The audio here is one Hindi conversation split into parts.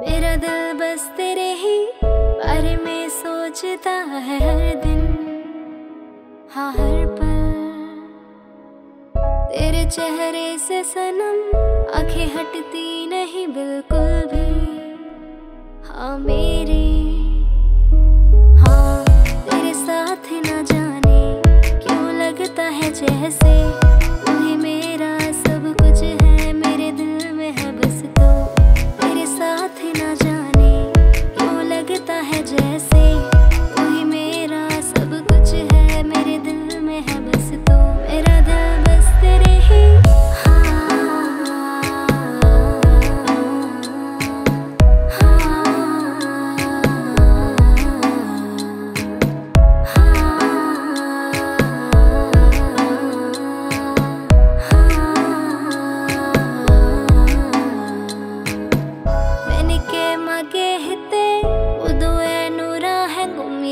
मेरा दिल बस तेरे ही बारे में सोचता है हर दिन। हाँ हर पल। तेरे चेहरे से सनम आँखें हटती नहीं बिल्कुल भी। हाँ मेरी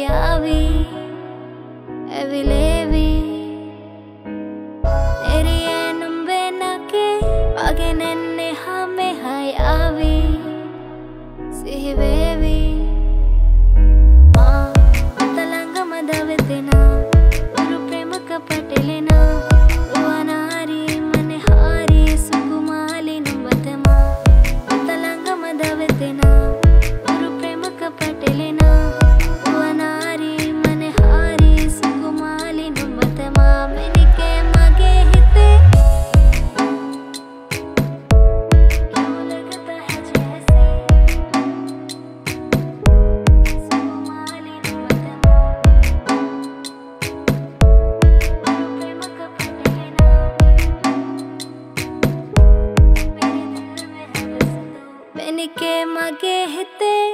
ආවි ඇවිලේවි එරියනුම් වෙනකේ වගෙනෙන්නේ හමෙහයි ආවි සිහිවේ के मगेहते